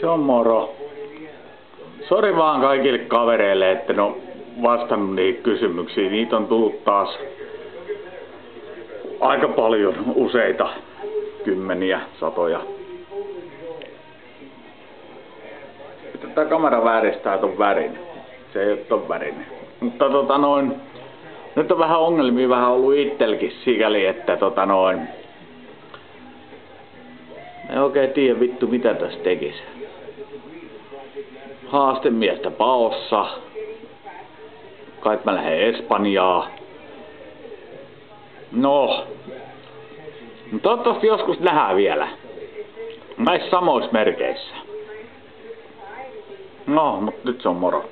Se on moro. Sori vaan kaikille kavereille, että ne on vastannut niihin kysymyksiin. Niitä on tullut taas aika paljon, useita, kymmeniä, satoja. Tätä kamera vääristää ton värin. Se ei ole ton värinen. Mutta tota noin, nyt on vähän ongelmia vähän ollut itselläkin sikäli, että tota noin, en oikein tiedä vittu mitä tässä tekis. Haastemiestä paossa. Kai mä lähden Espanjaa. No. Toivottavasti joskus nähdään vielä. Näissä samoissa merkeissä. No, mutta nyt se on moro.